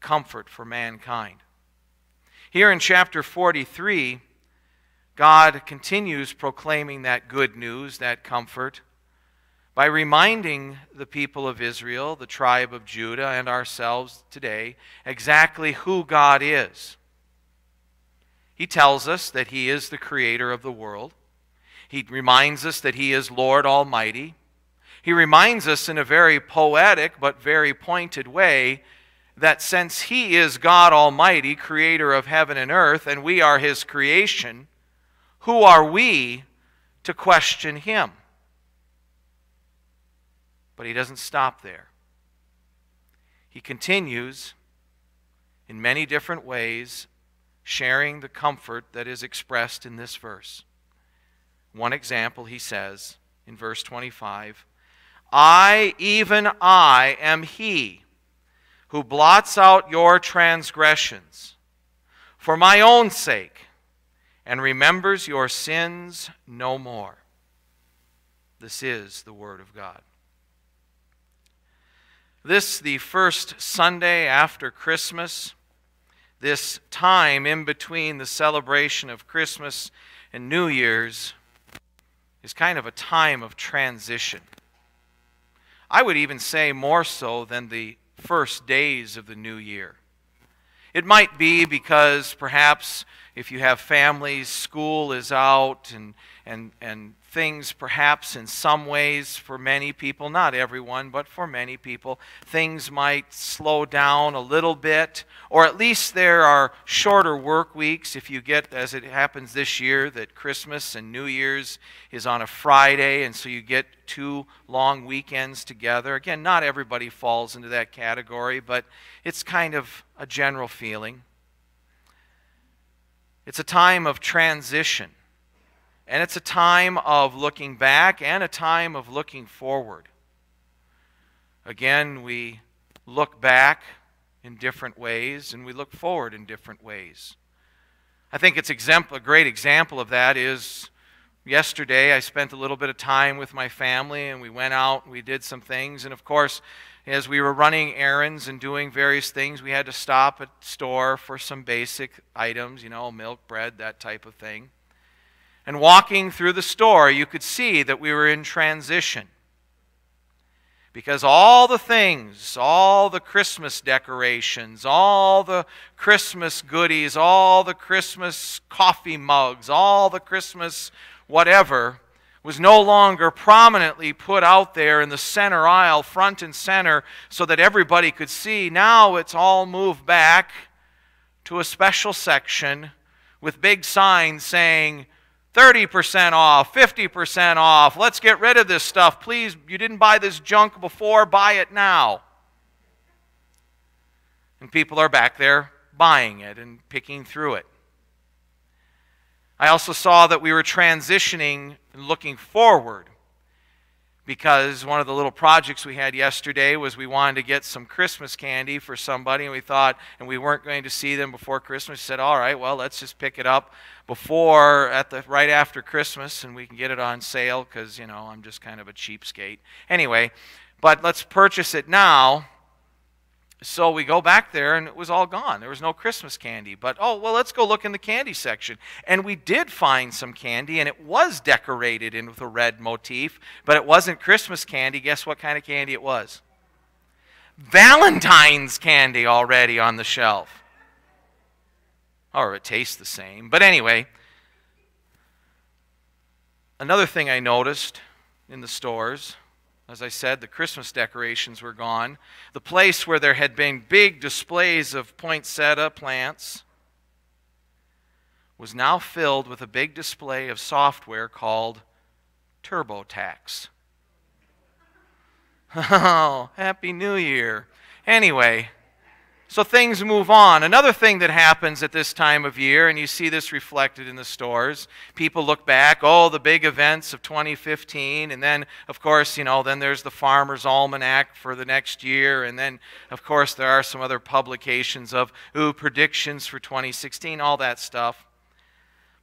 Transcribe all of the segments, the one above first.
comfort for mankind. Here in chapter 43, God continues proclaiming that good news, that comfort, by reminding the people of Israel, the tribe of Judah, and ourselves today exactly who God is. He tells us that He is the creator of the world. He reminds us that He is Lord Almighty. He reminds us in a very poetic but very pointed way that since He is God Almighty, creator of heaven and earth, and we are His creation, who are we to question Him? But He doesn't stop there. He continues in many different ways, sharing the comfort that is expressed in this verse. One example, he says in verse 25 I, even I, am He who blots out your transgressions for my own sake and remembers your sins no more. This is the Word of God. This, the first Sunday after Christmas, this time in between the celebration of Christmas and New Year's, is kind of a time of transition. I would even say more so than the first days of the new year. It might be because perhaps if you have families, school is out, and, and, and things perhaps in some ways for many people, not everyone, but for many people, things might slow down a little bit, or at least there are shorter work weeks. If you get, as it happens this year, that Christmas and New Year's is on a Friday, and so you get two long weekends together. Again, not everybody falls into that category, but it's kind of a general feeling. It's a time of transition. And it's a time of looking back and a time of looking forward. Again, we look back in different ways and we look forward in different ways. I think it's a great example of that is yesterday I spent a little bit of time with my family and we went out and we did some things. And of course, as we were running errands and doing various things, we had to stop at store for some basic items, you know, milk, bread, that type of thing. And walking through the store, you could see that we were in transition. Because all the things, all the Christmas decorations, all the Christmas goodies, all the Christmas coffee mugs, all the Christmas whatever, was no longer prominently put out there in the center aisle, front and center, so that everybody could see. Now it's all moved back to a special section with big signs saying, 30% off, 50% off. Let's get rid of this stuff. Please, you didn't buy this junk before, buy it now. And people are back there buying it and picking through it. I also saw that we were transitioning and looking forward because one of the little projects we had yesterday was we wanted to get some Christmas candy for somebody, and we thought, and we weren't going to see them before Christmas. We said, all right, well, let's just pick it up before, at the right after Christmas, and we can get it on sale because, you know, I'm just kind of a cheapskate. Anyway, but let's purchase it now so we go back there and it was all gone. There was no Christmas candy. But oh, well, let's go look in the candy section. And we did find some candy and it was decorated in with a red motif, but it wasn't Christmas candy. Guess what kind of candy it was? Valentine's candy already on the shelf. Or it tastes the same. But anyway, another thing I noticed in the stores as I said, the Christmas decorations were gone. The place where there had been big displays of poinsettia plants was now filled with a big display of software called TurboTax. Oh, Happy New Year. Anyway, so things move on. Another thing that happens at this time of year, and you see this reflected in the stores, people look back, oh, the big events of 2015, and then, of course, you know, then there's the Farmer's Almanac for the next year, and then, of course, there are some other publications of, ooh, predictions for 2016, all that stuff.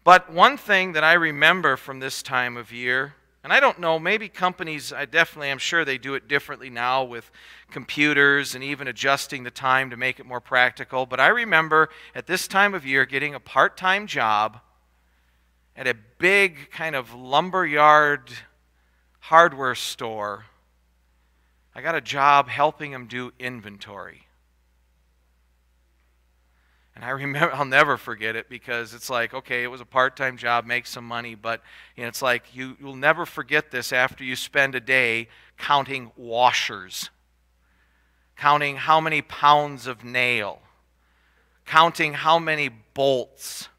But one thing that I remember from this time of year, And I don't know, maybe companies, I definitely am sure they do it differently now with computers and even adjusting the time to make it more practical. But I remember at this time of year getting a part time job at a big kind of lumberyard hardware store. I got a job helping them do inventory. And I remember, I'll never forget it because it's like, okay, it was a part time job, make some money, but you know, it's like you, you'll never forget this after you spend a day counting washers, counting how many pounds of nail, counting how many bolts,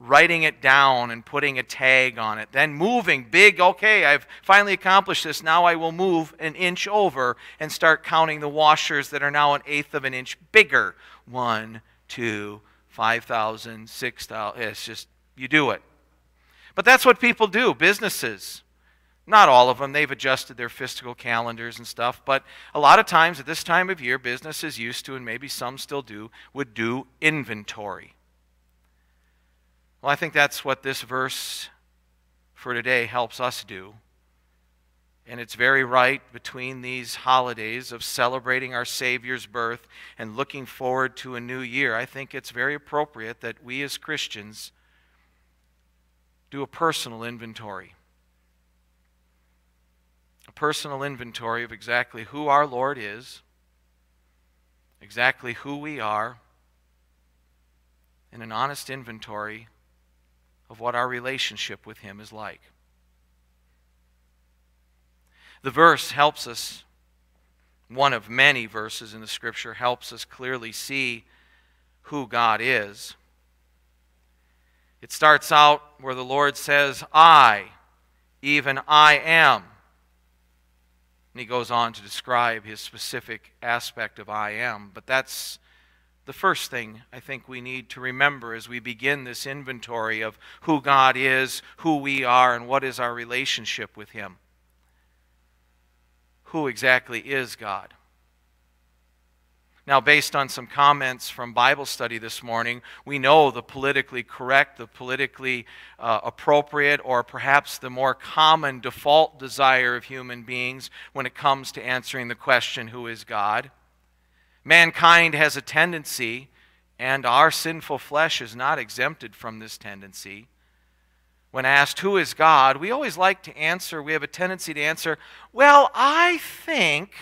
writing it down and putting a tag on it, then moving big, okay, I've finally accomplished this. Now I will move an inch over and start counting the washers that are now an eighth of an inch bigger. One, two, 5,000, 6,000. It's just, you do it. But that's what people do, businesses. Not all of them, they've adjusted their fiscal calendars and stuff, but a lot of times at this time of year, businesses used to, and maybe some still do, would do inventory. Well, I think that's what this verse for today helps us do. And it's very right between these holidays of celebrating our Savior's birth and looking forward to a new year. I think it's very appropriate that we as Christians do a personal inventory. A personal inventory of exactly who our Lord is, exactly who we are, and an honest inventory of what our relationship with Him is like. The verse helps us, one of many verses in the scripture, helps us clearly see who God is. It starts out where the Lord says, I, even I am. And he goes on to describe his specific aspect of I am. But that's the first thing I think we need to remember as we begin this inventory of who God is, who we are, and what is our relationship with him who exactly is God. Now, based on some comments from Bible study this morning, we know the politically correct, the politically uh, appropriate, or perhaps the more common default desire of human beings when it comes to answering the question, Who is God? Mankind has a tendency, and our sinful flesh is not exempted from this tendency, when asked, Who is God? we always like to answer, we have a tendency to answer, Well, I think,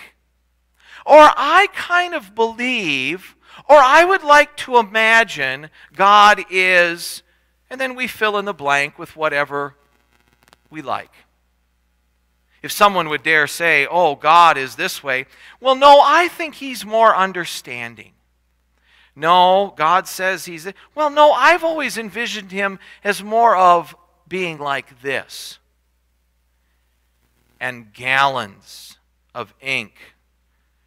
or I kind of believe, or I would like to imagine God is, and then we fill in the blank with whatever we like. If someone would dare say, Oh, God is this way, well, no, I think He's more understanding. No, God says He's. Well, no, I've always envisioned Him as more of being like this. And gallons of ink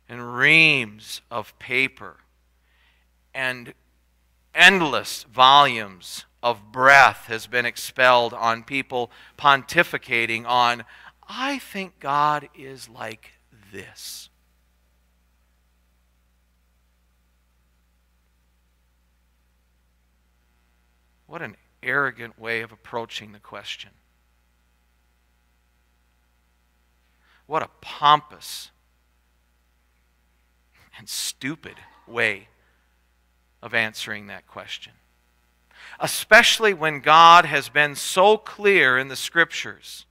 and reams of paper and endless volumes of breath has been expelled on people pontificating on, I think God is like this. What an arrogant way of approaching the question. What a pompous and stupid way of answering that question. Especially when God has been so clear in the Scriptures,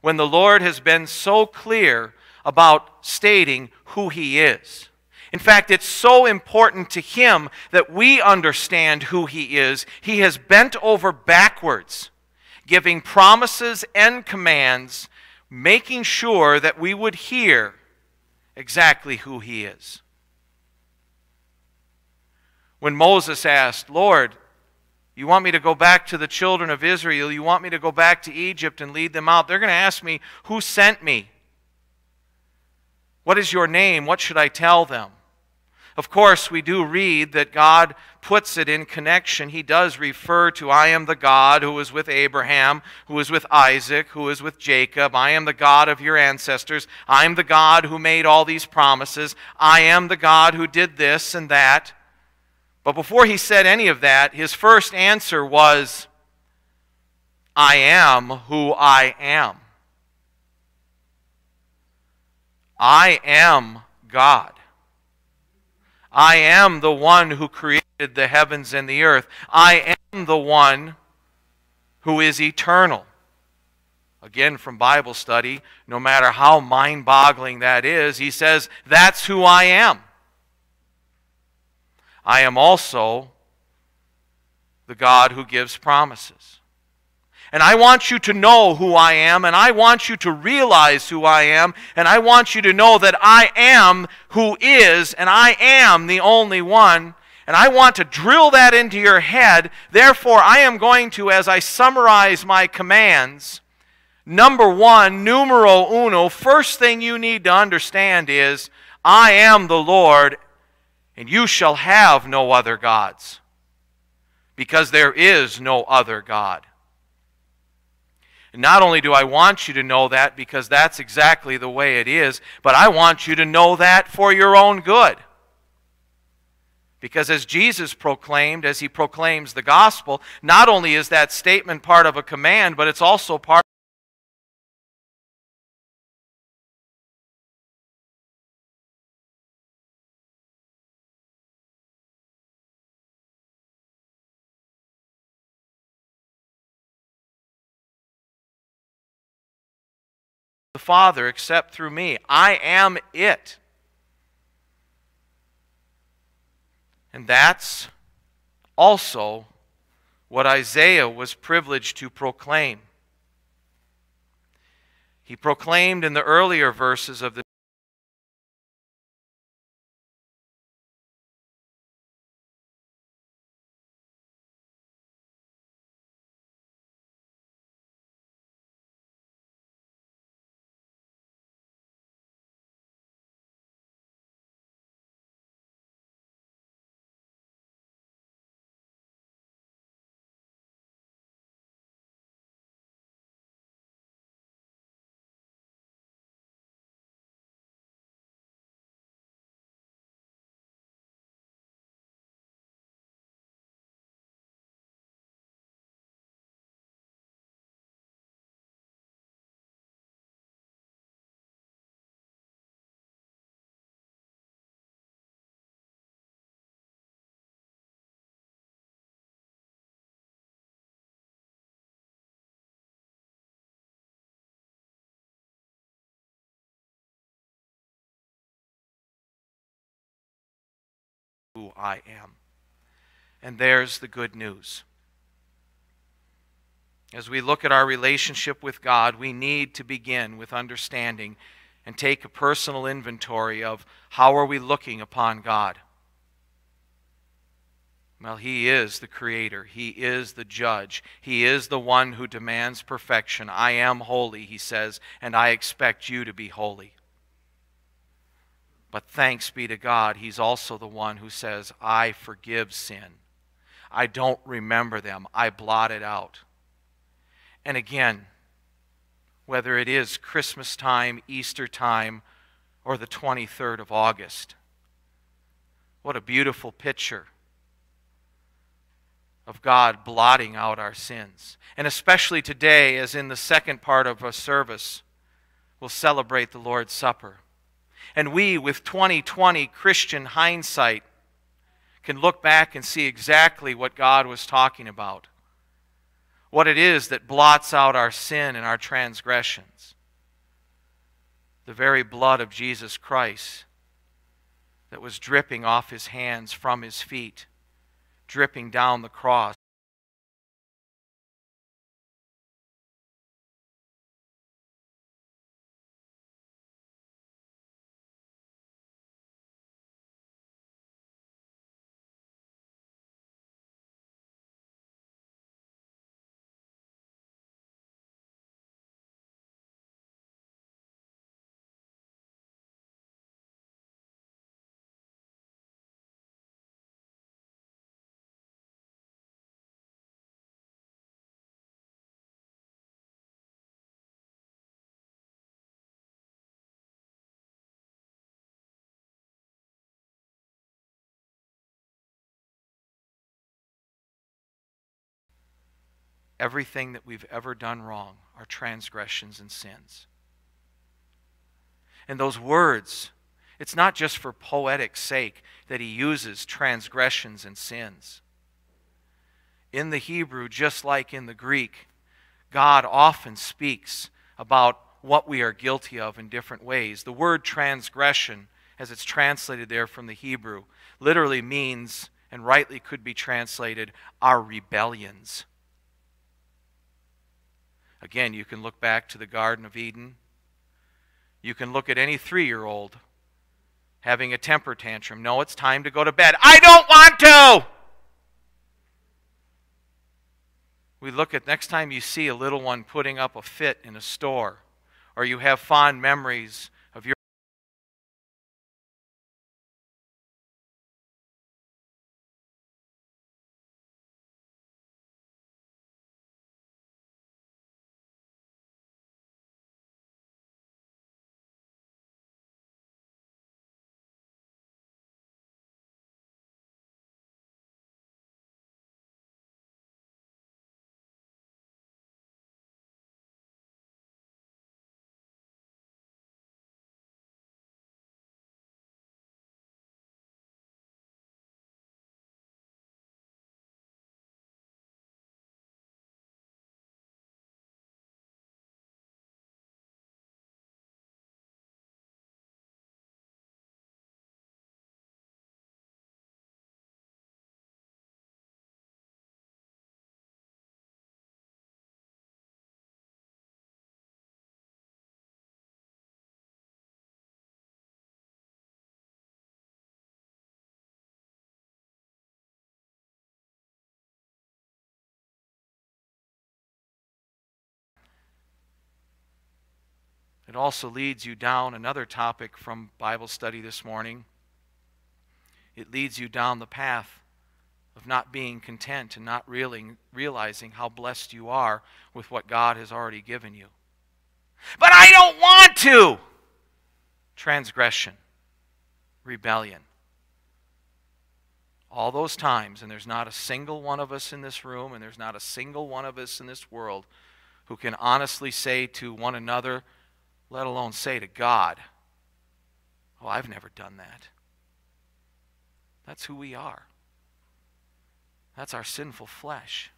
when the Lord has been so clear about stating who He is. In fact, it's so important to him that we understand who he is. He has bent over backwards, giving promises and commands, making sure that we would hear exactly who he is. When Moses asked, Lord, you want me to go back to the children of Israel? You want me to go back to Egypt and lead them out? They're going to ask me, Who sent me? What is your name? What should I tell them? Of course, we do read that God puts it in connection. He does refer to, I am the God who was with Abraham, who was with Isaac, who was with Jacob. I am the God of your ancestors. I am the God who made all these promises. I am the God who did this and that. But before he said any of that, his first answer was, I am who I am. I am God. I am the one who created the heavens and the earth. I am the one who is eternal. Again, from Bible study, no matter how mind boggling that is, he says, That's who I am. I am also the God who gives promises. And I want you to know who I am, and I want you to realize who I am, and I want you to know that I am who is, and I am the only one. And I want to drill that into your head. Therefore, I am going to, as I summarize my commands, number one, numero uno, first thing you need to understand is I am the Lord, and you shall have no other gods, because there is no other God. Not only do I want you to know that because that's exactly the way it is, but I want you to know that for your own good. Because as Jesus proclaimed, as he proclaims the gospel, not only is that statement part of a command, but it's also part Father except through me. I am it. And that's also what Isaiah was privileged to proclaim. He proclaimed in the earlier verses of the I am. And there's the good news. As we look at our relationship with God, we need to begin with understanding and take a personal inventory of how are we looking upon God. Well, He is the Creator. He is the Judge. He is the one who demands perfection. I am holy, He says, and I expect you to be holy. But thanks be to God, He's also the one who says, I forgive sin. I don't remember them, I blot it out. And again, whether it is Christmas time, Easter time, or the 23rd of August, what a beautiful picture of God blotting out our sins. And especially today, as in the second part of a service, we'll celebrate the Lord's Supper. And we, with 2020 Christian hindsight, can look back and see exactly what God was talking about. What it is that blots out our sin and our transgressions. The very blood of Jesus Christ that was dripping off his hands from his feet, dripping down the cross. Everything that we've ever done wrong, our transgressions and sins. And those words, it's not just for poetic sake that he uses transgressions and sins. In the Hebrew, just like in the Greek, God often speaks about what we are guilty of in different ways. The word transgression, as it's translated there from the Hebrew, literally means, and rightly could be translated, our rebellions. Again, you can look back to the Garden of Eden. You can look at any three year old having a temper tantrum. No, it's time to go to bed. I don't want to! We look at next time you see a little one putting up a fit in a store, or you have fond memories It also leads you down another topic from Bible study this morning. It leads you down the path of not being content and not really realizing how blessed you are with what God has already given you. But I don't want to! Transgression, rebellion. All those times, and there's not a single one of us in this room, and there's not a single one of us in this world who can honestly say to one another, let alone say to God, Oh, I've never done that. That's who we are. That's our sinful flesh.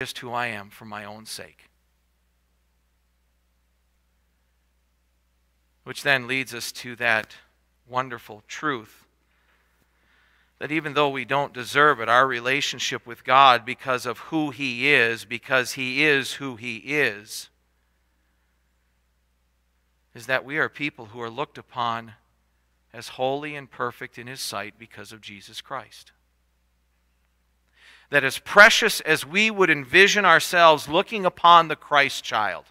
Just who I am for my own sake. Which then leads us to that wonderful truth that even though we don't deserve it, our relationship with God, because of who He is, because He is who He is, is that we are people who are looked upon as holy and perfect in His sight because of Jesus Christ that as precious as we would envision ourselves looking upon the Christ child,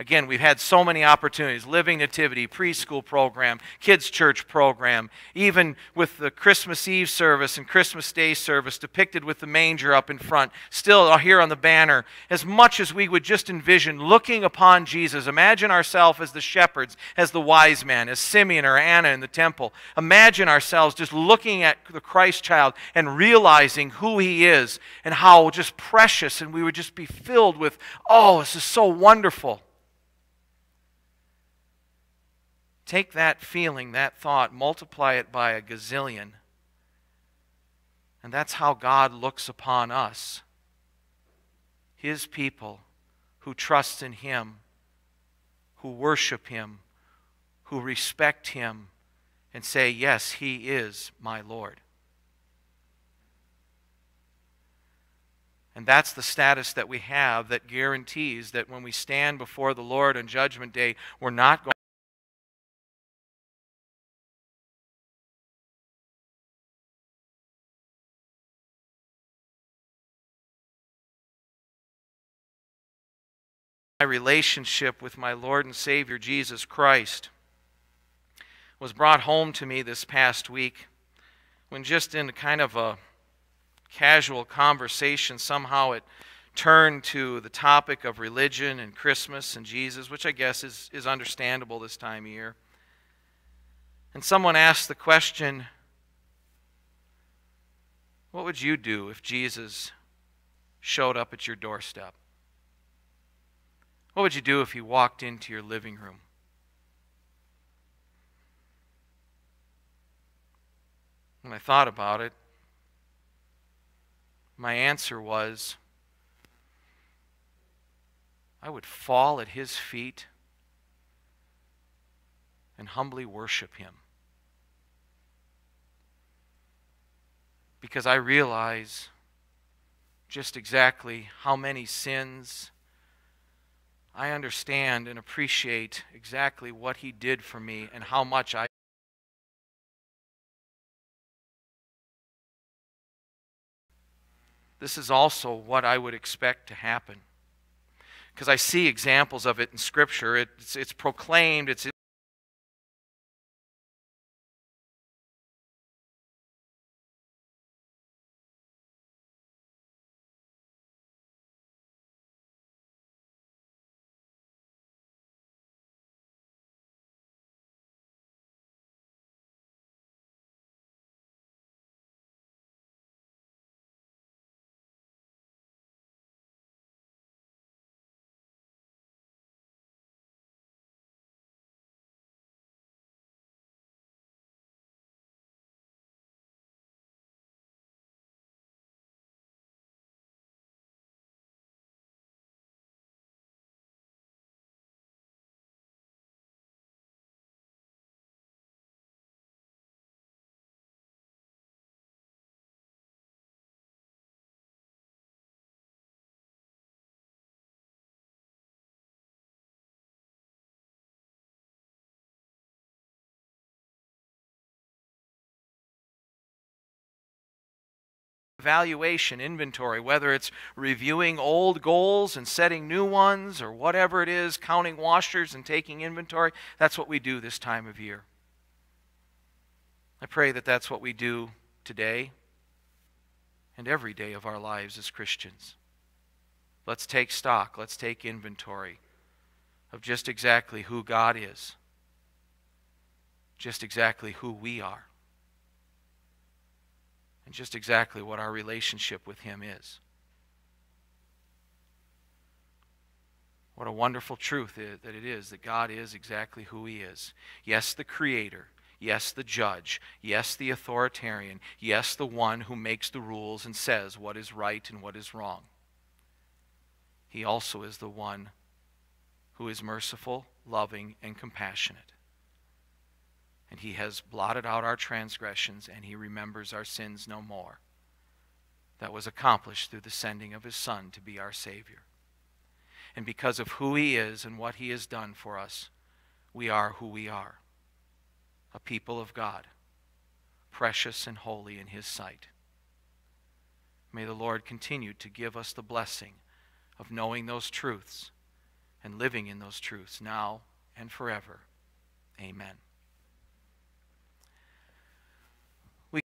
Again, we've had so many opportunities Living Nativity, preschool program, kids' church program, even with the Christmas Eve service and Christmas Day service depicted with the manger up in front, still here on the banner. As much as we would just envision looking upon Jesus, imagine ourselves as the shepherds, as the wise men, as Simeon or Anna in the temple. Imagine ourselves just looking at the Christ child and realizing who he is and how just precious, and we would just be filled with, oh, this is so wonderful. Take that feeling, that thought, multiply it by a gazillion. And that's how God looks upon us, His people who trust in Him, who worship Him, who respect Him, and say, Yes, He is my Lord. And that's the status that we have that guarantees that when we stand before the Lord on Judgment Day, we're not going my relationship with my Lord and Savior Jesus Christ was brought home to me this past week when, just in kind of a casual conversation, somehow it turned to the topic of religion and Christmas and Jesus, which I guess is, is understandable this time of year. And someone asked the question What would you do if Jesus showed up at your doorstep? What would you do if he walked into your living room? When I thought about it, my answer was I would fall at his feet and humbly worship him. Because I realize just exactly how many sins I understand and appreciate exactly what He did for me and how much I. This is also what I would expect to happen. Because I see examples of it in Scripture. It's, it's proclaimed, it's evaluation, inventory, whether it's reviewing old goals and setting new ones or whatever it is, counting washers and taking inventory, that's what we do this time of year. I pray that that's what we do today and every day of our lives as Christians. Let's take stock, let's take inventory of just exactly who God is, just exactly who we are and just exactly what our relationship with Him is. What a wonderful truth that it is that God is exactly who He is. Yes, the Creator. Yes, the judge. Yes, the authoritarian. Yes, the one who makes the rules and says what is right and what is wrong. He also is the one who is merciful, loving, and compassionate and he has blotted out our transgressions, and he remembers our sins no more. That was accomplished through the sending of his Son to be our Savior. And because of who he is and what he has done for us, we are who we are a people of God, precious and holy in his sight. May the Lord continue to give us the blessing of knowing those truths and living in those truths now and forever. Amen.